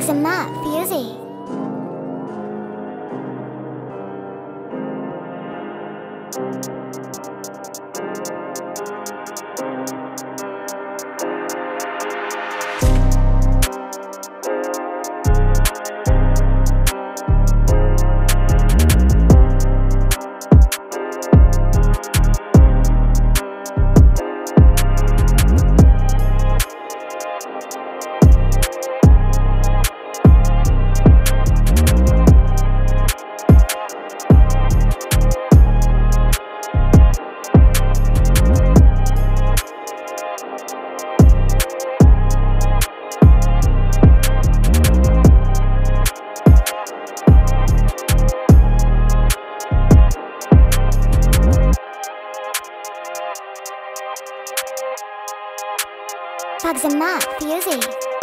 And Matt, Fusey. Pugs and Matt, Fusey.